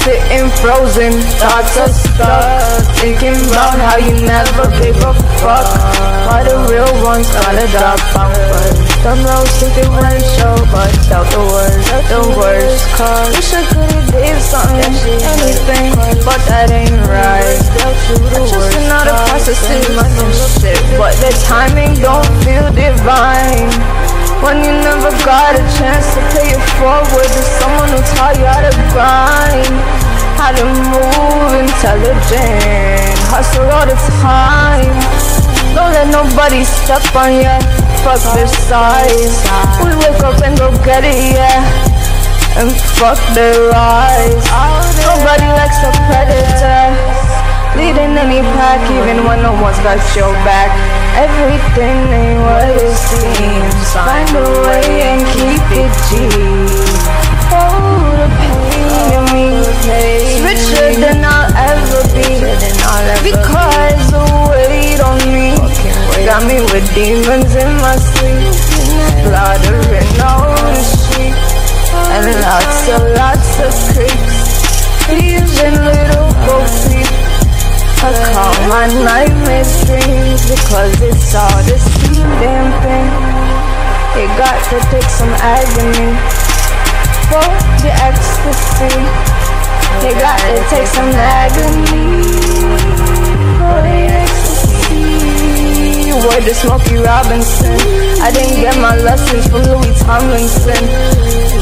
Sitting frozen, thoughts are stuck. Thinking about how you never gave a fuck. Why the real ones gotta drop out first? Some roads think they wouldn't show But felt the worst, the worst Cause wish I could've gave something, anything But that ain't right. I just timing don't feel divine. When you never got a chance to pay it forward to someone who taught you how to grind How to move intelligent Hustle all the time. Don't let nobody step on you Fuck their size. We wake up and go get it, yeah And fuck their eyes Nobody likes a predator Leading any pack even when no one's got your back Everything ain't what it seems. Find a way and keep it G. Oh, the pain in me richer than I'll ever be. Because the weight on me Got me with demons in my sleep. Slaughtering on the street And lots and lots of creeps. And little bo I call my nightmares dreams because it's all the same damn thing. It got to take some agony for the ecstasy. It got to take some agony for the ecstasy. Word to Smokey Robinson. I didn't get my lessons from Louis Tomlinson.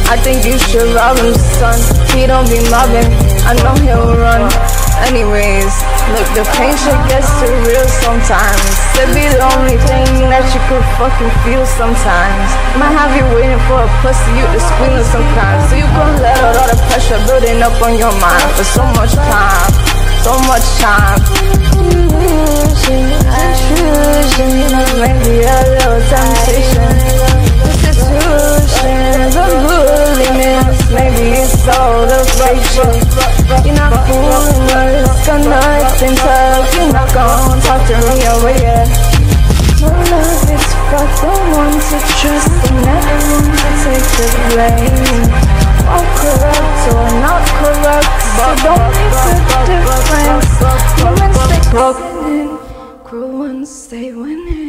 I think you should rob him, son. He don't be mobbing. I know he'll run. Anyways, look, the pain shit gets too real sometimes. It be the only thing that you could fucking feel sometimes. Might have you waiting for a pussy you to squeal sometimes. So you gon' let out all the pressure building up on your mind for so much time, so much time. Maybe a little temptation. Bulliness. Maybe it's all the in a cool world Tonight seems hell You knock on, talk to me over here My love is for the one to trust And everyone to take the blame All corrupt or not corrupt So don't make a difference. Humans stay winning Cruel ones stay winning